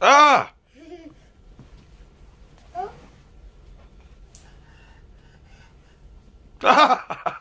Ah! ah!